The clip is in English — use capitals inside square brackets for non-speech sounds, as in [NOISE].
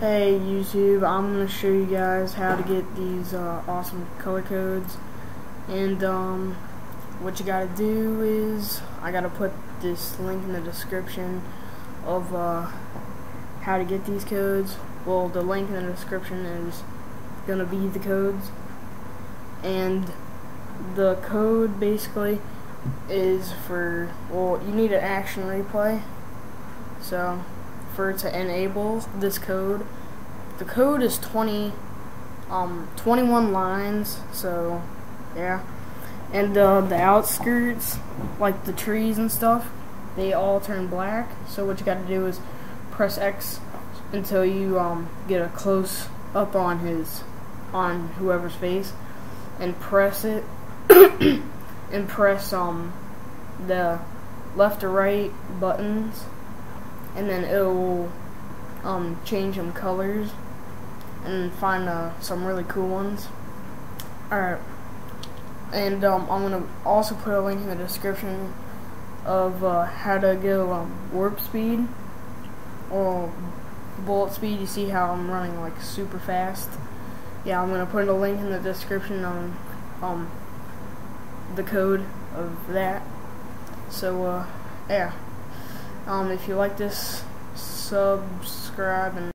Hey YouTube, I'm going to show you guys how to get these uh, awesome color codes. And um, what you got to do is I got to put this link in the description of uh, how to get these codes. Well the link in the description is going to be the codes. And the code basically is for well you need an action replay. So for to enable this code. The code is 20, um, 21 lines, so yeah. And uh, the outskirts, like the trees and stuff, they all turn black. So what you got to do is press X until you um, get a close up on his, on whoever's face, and press it, [COUGHS] and press um the left or right buttons and then it'll um, change them colors and find uh, some really cool ones. Alright, and um, I'm going to also put a link in the description of uh, how to go um, warp speed or bullet speed. You see how I'm running like super fast? Yeah, I'm going to put a link in the description on um, the code of that. So, uh, yeah. Um, if you like this, subscribe and